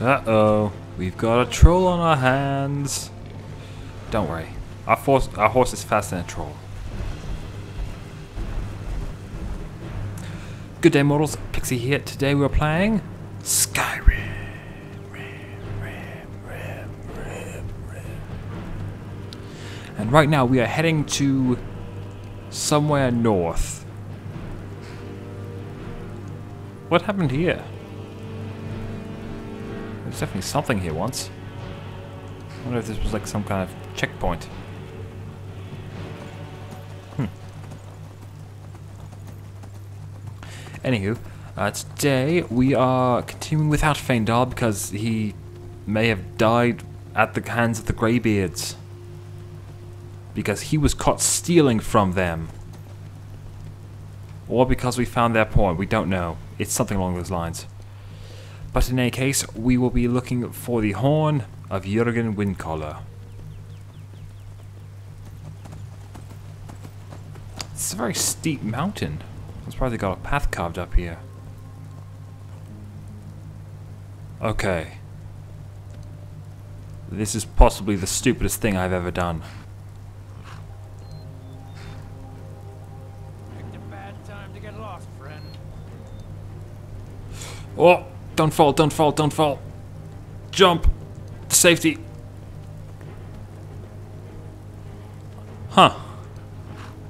Uh-oh. We've got a troll on our hands. Don't worry. Our, force, our horse is faster than a troll. Good day, mortals. Pixie here. Today we're playing Skyrim. And right now we are heading to somewhere north. What happened here? There's definitely something here once. I wonder if this was like some kind of checkpoint. Hmm. Anywho, uh, today we are continuing without Faendal because he may have died at the hands of the Greybeards. Because he was caught stealing from them. Or because we found their pawn, we don't know. It's something along those lines. But in any case, we will be looking for the horn of Jurgen Windcaller. It's a very steep mountain. I'm surprised they got a path carved up here. Okay. This is possibly the stupidest thing I've ever done. Picked a bad time to get lost, friend. Oh, don't fall, don't fall, don't fall. Jump. Safety. Huh.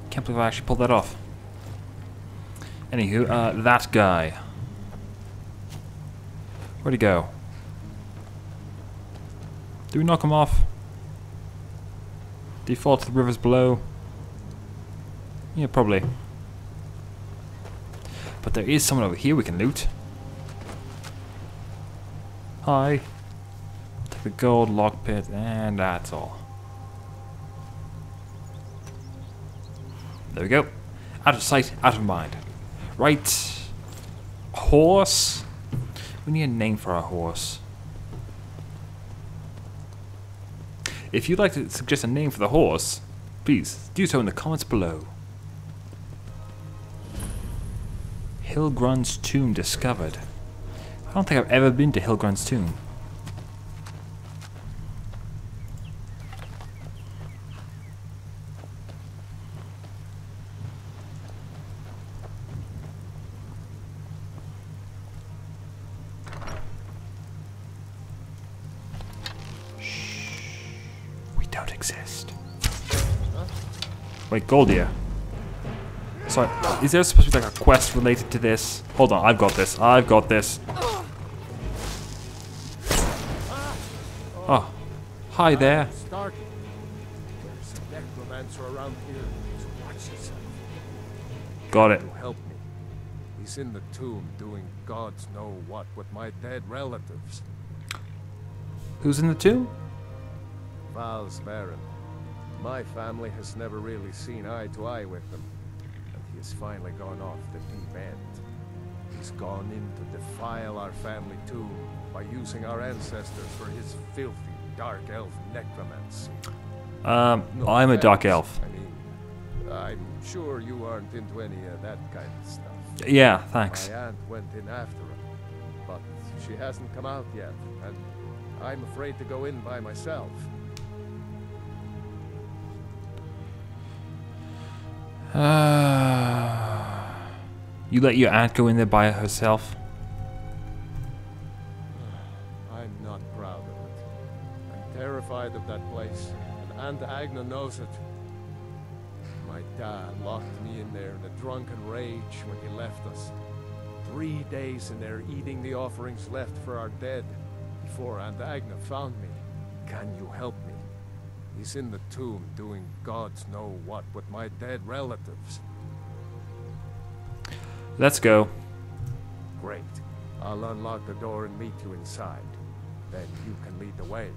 Can't believe I actually pulled that off. Anywho, uh, that guy. Where'd he go? Do we knock him off? Default to the rivers below? Yeah, probably. But there is someone over here we can loot. Hi. Take the gold lockpit, and that's all. There we go. Out of sight, out of mind. Right. Horse. We need a name for our horse. If you'd like to suggest a name for the horse, please do so in the comments below. Hillgrund's tomb discovered. I don't think I've ever been to Hillgrund's tomb. We don't exist. Wait, Golldir. So, is there supposed to be like a quest related to this? Hold on, I've got this. I've got this. Hi there. Stark. There's a necromancer around here, so watch yourself. Got it. Help me. He's in the tomb doing gods know what with my dead relatives. Who's in the tomb? Vals Veran. My family has never really seen eye to eye with them. And he has finally gone off the deep end. He's gone in to defile our family tomb by using our ancestors for his filthy dark elf necromancy. Um, No I'm a dark elf. I mean, I'm sure you aren't into any of that kind of stuff. Yeah, thanks. My aunt went in after him, but she hasn't come out yet, and I'm afraid to go in by myself. Uh, you let your aunt go in there by herself? I'm of that place, and Aunt Agna knows it. My dad locked me in there in a drunken rage when he left us. Three days in there eating the offerings left for our dead before Aunt Agna found me. Can you help me? He's in the tomb doing gods know what with my dead relatives. Let's go. Great. I'll unlock the door and meet you inside. Then you can lead the way.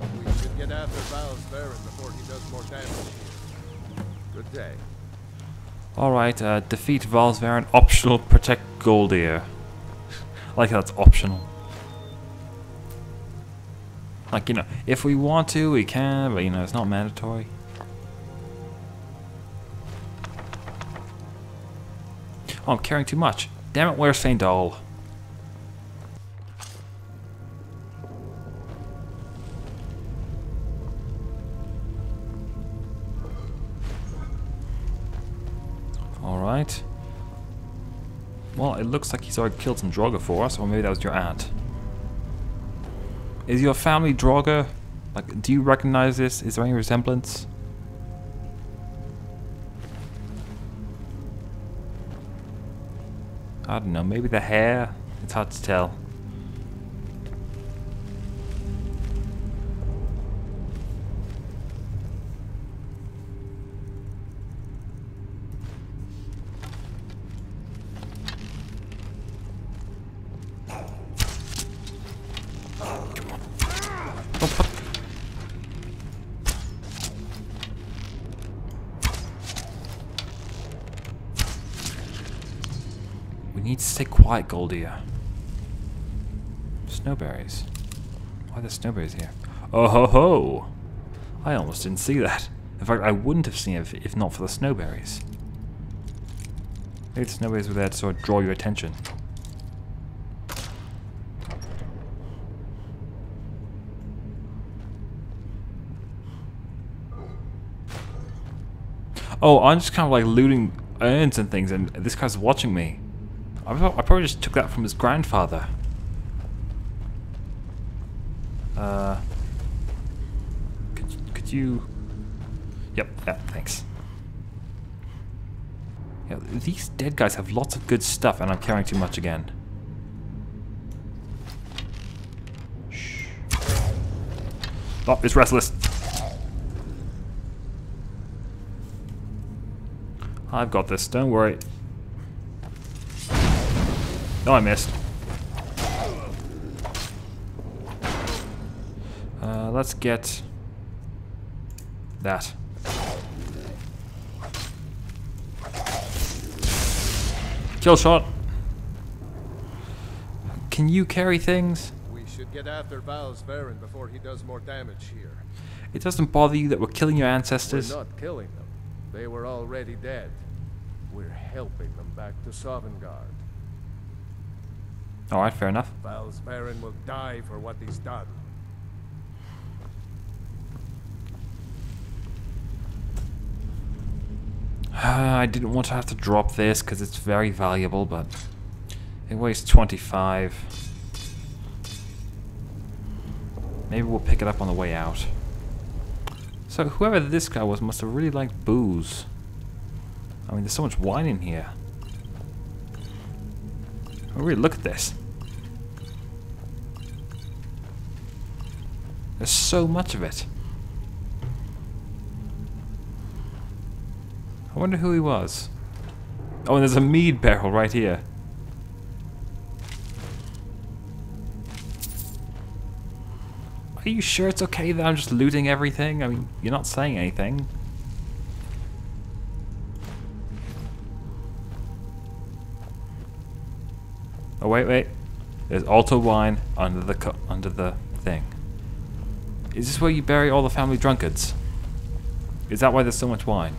We should get after Vals Veran before he does more damage here. Good day. Alright, uh, defeat Vals Veran, optional, protect Golldir. I like that's optional. Like, you know, if we want to, we can, but, you know, it's not mandatory. Oh, I'm carrying too much. Damn it, where's Faendal? It looks like he's already killed some Draugr for us, or maybe that was your aunt. Is your family Draugr? Like, do you recognize this? Is there any resemblance? I don't know, maybe the hair? It's hard to tell. Need gold Goldia. Snowberries. Why are there snowberries here? Oh ho ho! I almost didn't see that. In fact, I wouldn't have seen it if, if not for the snowberries. Maybe the snowberries were there to sort of draw your attention. Oh, I'm just kind of like looting urns and things, and this guy's watching me. I, prob- I probably just took that from his grandfather. Uh, could, could you? Yep, yeah, thanks. Yeah, these dead guys have lots of good stuff, and I'm carrying too much again. Shh. Oh, it's restless. I've got this, don't worry. Oh, I missed. Uh, let's get that. Kill shot. Can you carry things? We should get after Vals Veran before he does more damage here. It doesn't bother you that we're killing your ancestors? We're not killing them. They were already dead. We're helping them back to Sovngarde. Alright, fair enough. Vals Veran will die for what he's done. Uh, I didn't want to have to drop this because it's very valuable, but it weighs 25. Maybe we'll pick it up on the way out. So whoever this guy was must have really liked booze. I mean, there's so much wine in here. Oh, really, look at this. There's so much of it. I wonder who he was. Oh, and there's a mead barrel right here. Are you sure it's okay that I'm just looting everything? I mean, you're not saying anything. Oh wait, wait. There's altar wine under the under the thing. Is this where you bury all the family drunkards? Is that why there's so much wine?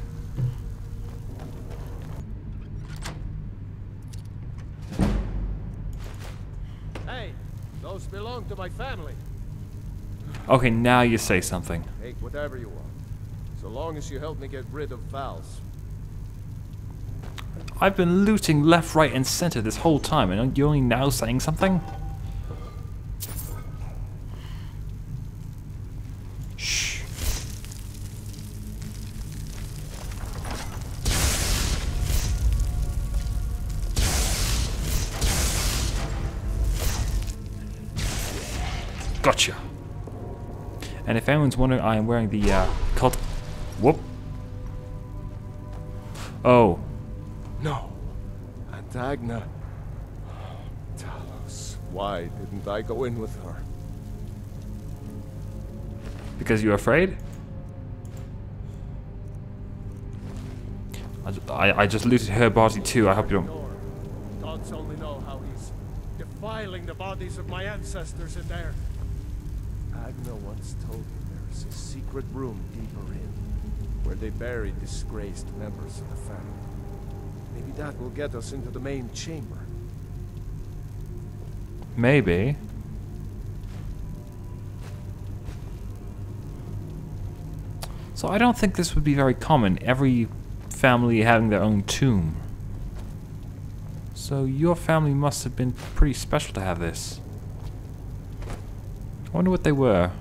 Hey, those belong to my family. Okay, now you say something. Take whatever you want. So long as you help me get rid of Vals. I've been looting left, right, and center this whole time, and you're only now saying something? Shh. Gotcha. And if anyone's wondering, I am wearing the uh, cult. Whoop. Oh, Agna. Talos. Why didn't I go in with her? Because you're afraid? I, I, I just looted her body too. I hope you don't. Ignore. Gods only know how he's defiling the bodies of my ancestors in there. Agna once told me there's a secret room deeper in, where they bury disgraced members of the family. Maybe that will get us into the main chamber. Maybe. So I don't think this would be very common. Every family having their own tomb. So your family must have been pretty special to have this. I wonder what they were.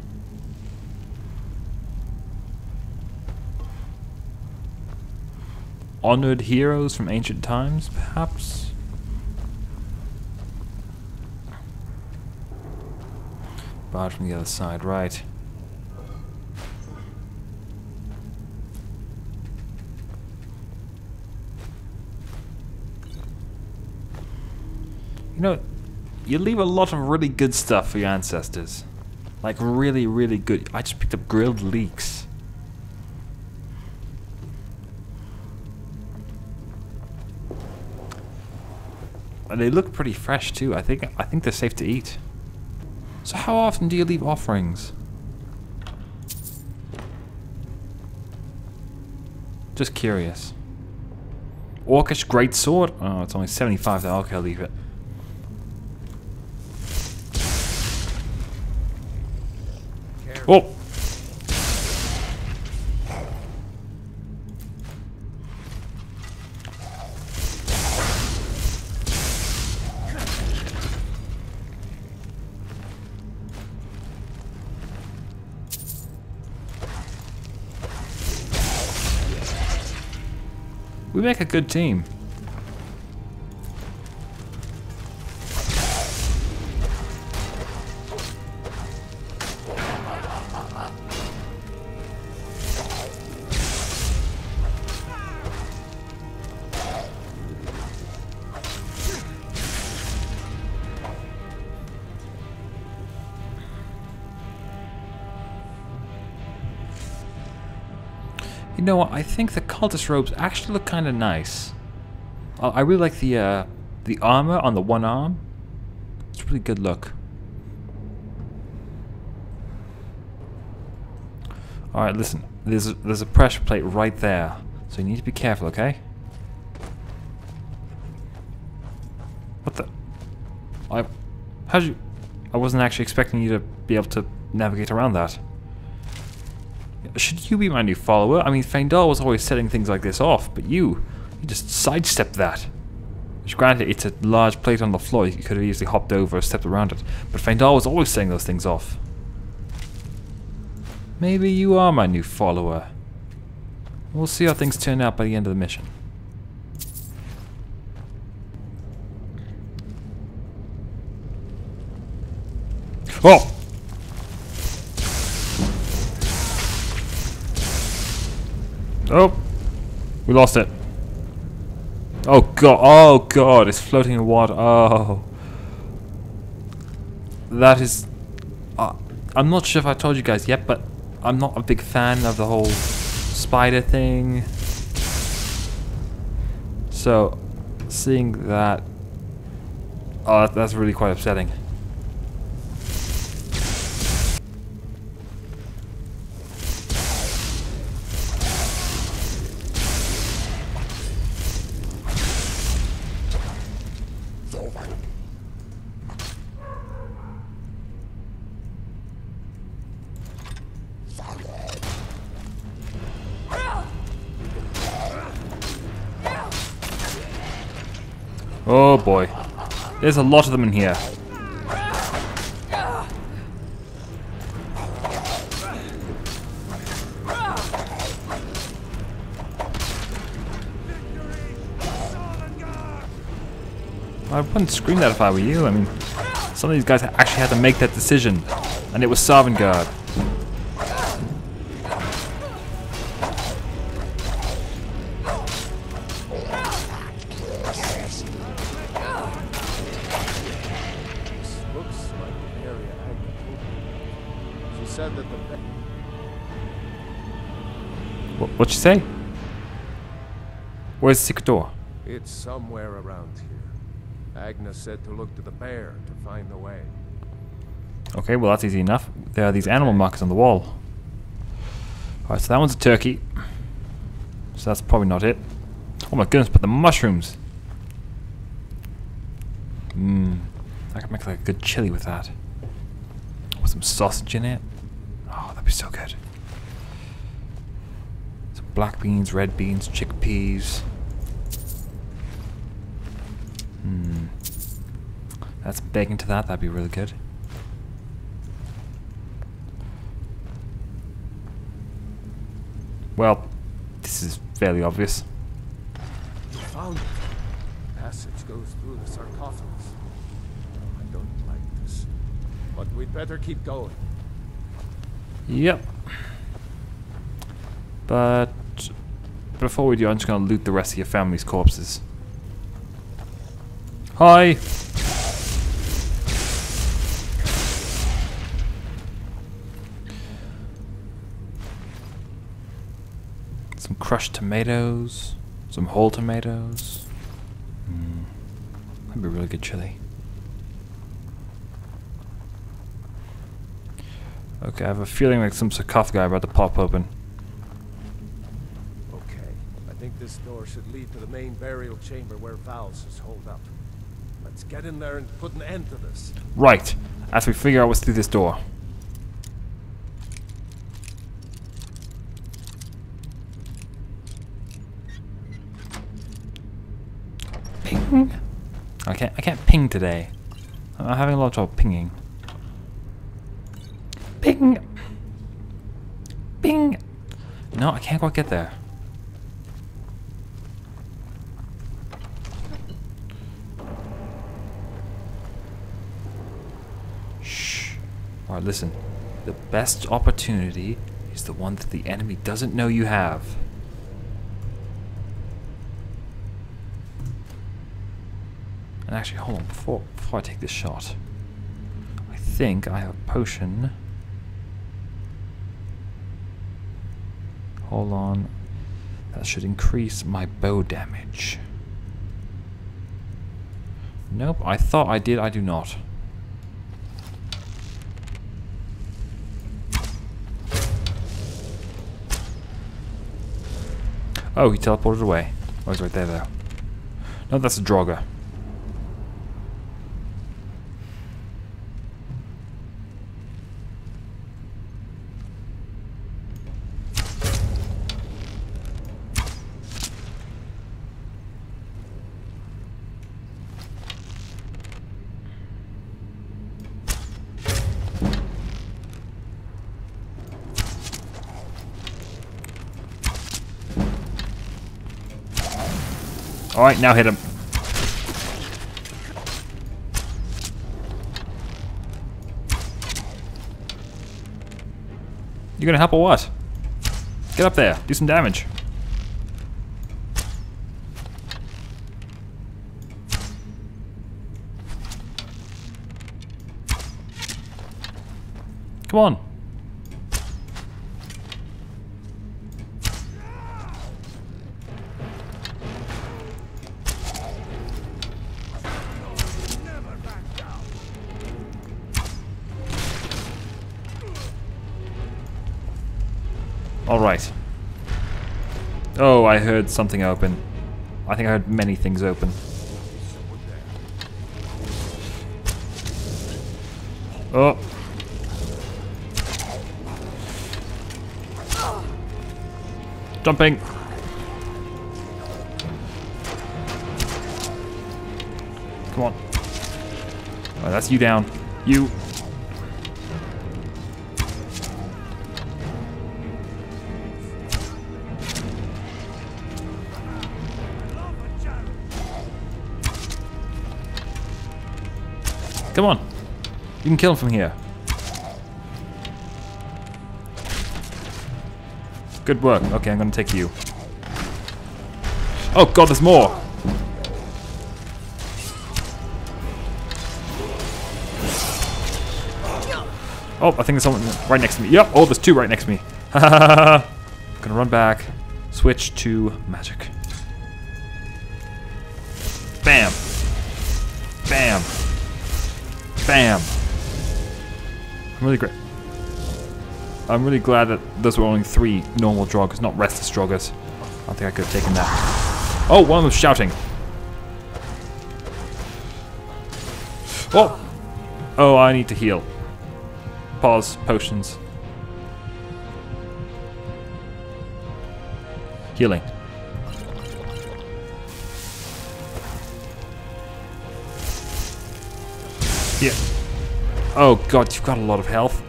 Honored heroes from ancient times, perhaps? Barred from the other side, right. You know, you leave a lot of really good stuff for your ancestors. Like really, really good. I just picked up grilled leeks. They look pretty fresh too. I think I think they're safe to eat. So how often do you leave offerings? Just curious. Orcish great sword. Oh, it's only 75. Okay, I'll leave it. Oh! We make a good team. Know what? I think the cultist robes actually look kind of nice. I really like the uh, the armor on the one arm. It's a really good look. All right, listen. There's a, there's a pressure plate right there, so you need to be careful, okay? What the? I, how'd you? I wasn't actually expecting you to be able to navigate around that. Should you be my new follower? I mean, Faendal was always setting things like this off, but you, you just sidestepped that. Which granted, it's a large plate on the floor, you could have easily hopped over or stepped around it. But Faendal was always setting those things off. Maybe you are my new follower. We'll see how things turn out by the end of the mission. Oh! Oh! We lost it. Oh god, oh god, it's floating in water. Oh. That is... Uh, I'm not sure if I told you guys yet, but I'm not a big fan of the whole spider thing. So, seeing that... Oh, that's really quite upsetting. There's a lot of them in here. I wouldn't scream that if I were you. I mean, some of these guys actually had to make that decision. And it was Sovngarde. That the What, what'd you say? Where's the secret door? It's somewhere around here. Agna said to look to the bear to find the way. Okay, well that's easy enough. There are these animal markers on the wall. Alright, so that one's a turkey. So that's probably not it. Oh my goodness, but the mushrooms! Mmm. I could make like a good chili with that. With some sausage in it. Be so good. Some black beans, red beans, chickpeas. Hmm. That's bacon to that. That'd be really good. Well, this is fairly obvious. You found it. Passage goes through the sarcophagus. I don't like this. But we'd better keep going. Yep. But before we do, I'm just gonna loot the rest of your family's corpses. Hi. Some crushed tomatoes, some whole tomatoes. Mm. That'd be really good chili. Okay, I have a feeling like some sarcophagi about to pop open. Okay. I think this door should lead to the main burial chamber where Vals is holed up. Let's get in there and put an end to this. Right, as we figure out what's through this door. Ping. I can't. I can't ping today. I'm having a lot of trouble pinging. Ping. Ping. No, I can't quite get there. Shh. Alright, listen. The best opportunity is the one that the enemy doesn't know you have. And actually, hold on, before, before I take this shot, I think I have a potion. Hold on. That should increase my bow damage. Nope, I thought I did, I do not. Oh, he teleported away. Oh, he's right there, though. No, that's a Draugr. Alright, now hit him. You gonna help or what? Get up there, do some damage. Come on. Heard something open. I think I heard many things open. Oh. Jumping. Come on. Oh, that's you down. You. Come on. You can kill him from here. Good work. Okay, I'm gonna take you. Oh god, there's more! Oh, I think there's someone right next to me. Yep, oh, there's two right next to me. I'm Gonna run back. Switch to magic. Bam! I'm really great. I'm really glad that those were only three normal Draugrs, not restless Draugrs. I don't think I could have taken that. Oh, one of them's shouting. Oh! Oh, I need to heal. Pause. Potions. Healing. Yeah. Oh god, you've got a lot of health.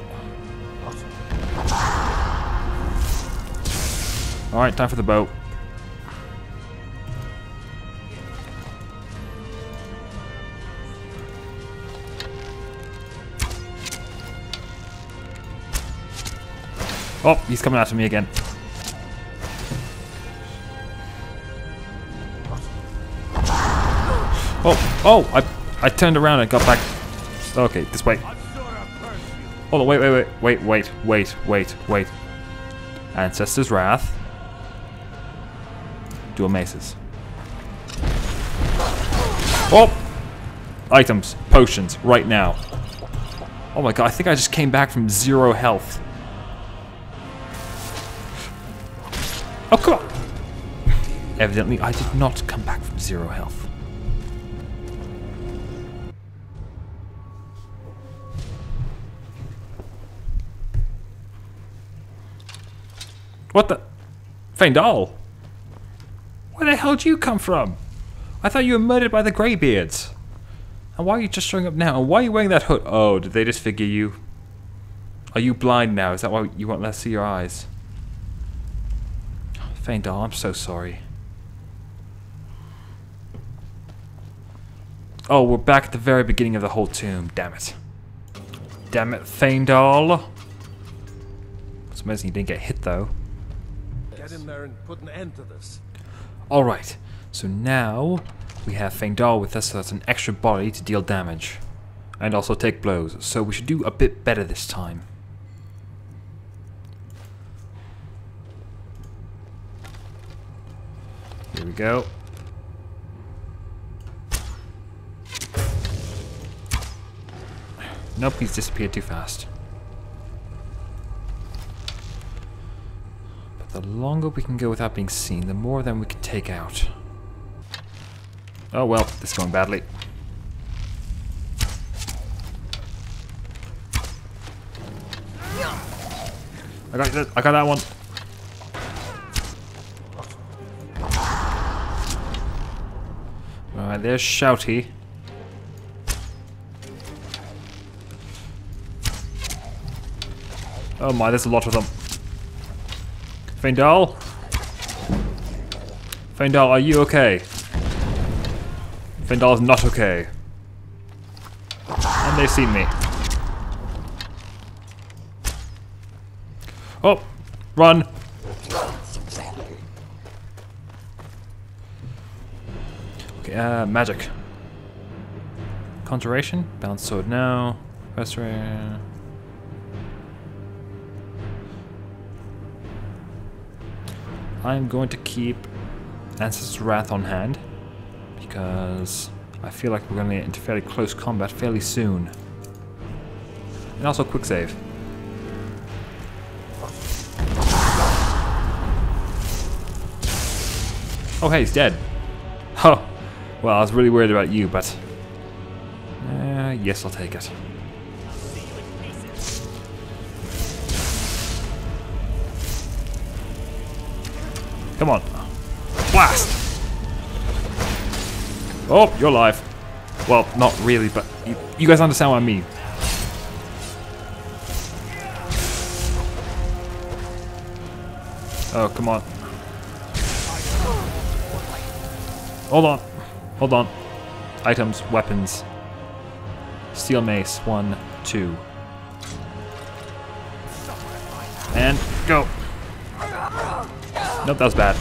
Alright, time for the boat. Oh, he's coming after me again. Oh, oh, I, I turned around and got back. Okay, this way. Hold on, wait, wait, wait, wait, wait, wait, wait, wait. Ancestor's Wrath. Dual maces. Oh! Items, potions, right now. Oh my god, I think I just came back from zero health. Oh, come on! Evidently, I did not come back from zero health. What the? Faendal? Where the hell did you come from? I thought you were murdered by the Greybeards. And why are you just showing up now? And why are you wearing that hood? Oh, did they disfigure you? Are you blind now? Is that why you won't let us see your eyes? Faendal, I'm so sorry. Oh, we're back at the very beginning of the whole tomb. Damn it. Damn it, Faendal. It's amazing you didn't get hit, though. Get in there and put an end to this. Alright, so now we have Faendal with us, so that's an extra body to deal damage. And also take blows, so we should do a bit better this time. Here we go. Nope, he's disappeared too fast. The longer we can go without being seen, the more then we can take out. Oh well, this is going badly. I got I got that one. Alright, there's Shouty. Oh my, there's a lot of them. Faendal? Faendal, are you okay? Faendal is not okay. And they've seen me. Oh! Run! Okay, uh, magic. Conjuration? Balance sword now. Restoration. I'm going to keep Ancestor's Wrath on hand because I feel like we're going to get into fairly close combat fairly soon. And also quick save. Oh hey, he's dead. Oh, well I was really worried about you, but... Uh, yes, I'll take it. Come on. Blast! Oh, you're alive. Well, not really, but you, you guys understand what I mean. Oh, come on. Hold on. Hold on. Items, weapons. Steel mace. One, two. And go. Nope, that was bad.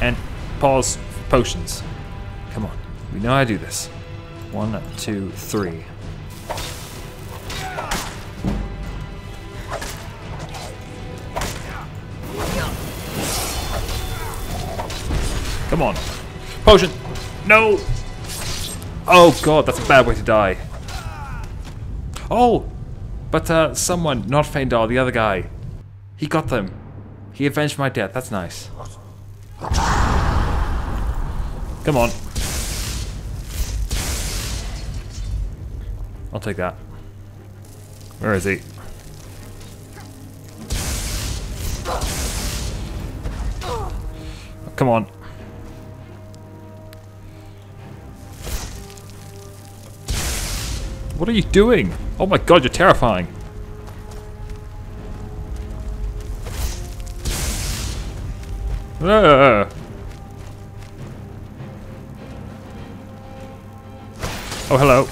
And pause potions. Come on. We know how to do this. One, two, three. Come on. Potion! No! Oh god, that's a bad way to die. Oh! But uh, someone, not Faendal, the other guy. He got them. He avenged my death. That's nice. Come on. I'll take that. Where is he? Come on. What are you doing? Oh my god, you're terrifying. Ah. Oh, hello.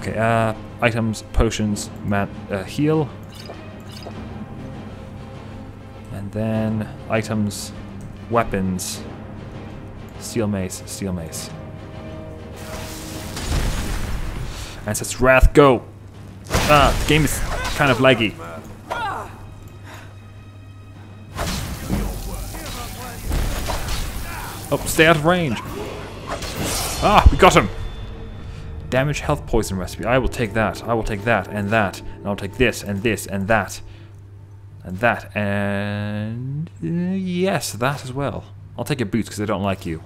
Okay, uh, items, potions, man, uh, heal. And then items, weapons, steel mace, steel mace. And says Wrath, go! Ah, the game is kind of laggy. Oh, stay out of range. Ah, we got him! Damage, health, poison recipe. I will take that. I will take that and that. And I'll take this and this and that. And that. And... Uh, yes, that as well. I'll take your boots because I don't like you.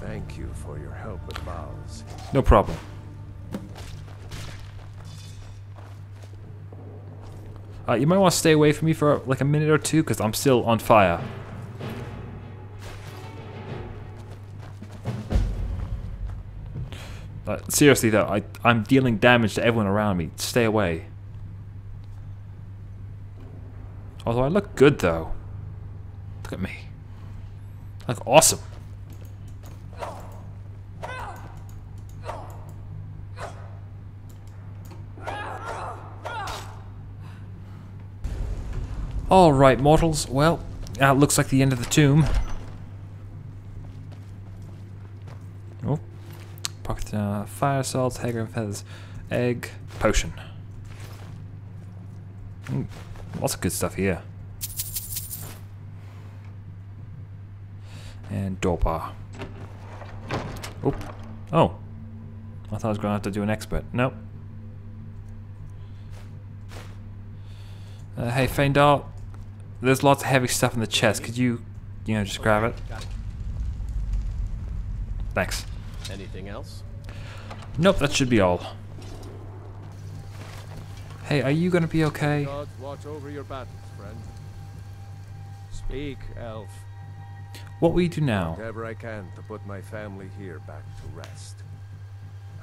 Thank you for your help with Miles. No problem. Uh, you might want to stay away from me for like a minute or two because I'm still on fire. Seriously though, I, I'm dealing damage to everyone around me. Stay away. Although I look good though. Look at me. I look awesome. Alright, mortals. Well, that looks like the end of the tomb. Oh. Pocket uh, fire salts, hager feathers, egg, potion. Mm, lots of good stuff here. And door bar. Oh. Oh. I thought I was going to have to do an expert. Nope. Uh, hey, Faendal, there's lots of heavy stuff in the chest. Could you, you know, just grab it? Thanks. Anything else? Nope, that should be all. Hey, are you gonna be okay? God, watch over your battles, friend. Speak, elf. What will you do now? Whatever I can to put my family here back to rest.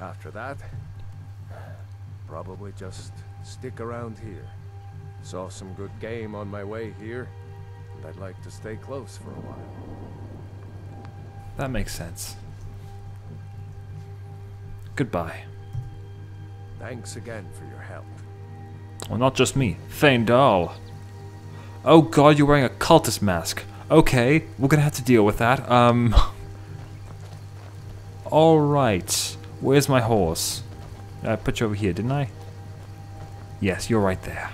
After that, probably just stick around here. Saw some good game on my way here, and I'd like to stay close for a while. That makes sense. Goodbye. Thanks again for your help. Well, not just me. Faendal. Oh god, you're wearing a cultist mask. Okay, we're gonna have to deal with that. Um... Alright. Where's my horse? I put you over here, didn't I? Yes, you're right there.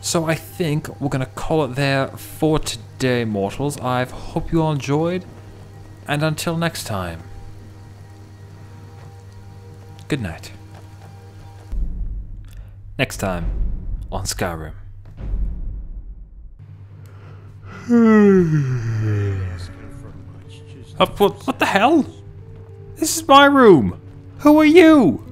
So I think we're gonna call it there for today, mortals. I hope you all enjoyed, and until next time, good night. Next time on Skyrim. Oh, uh, what, what the hell? This is my room. Who are you?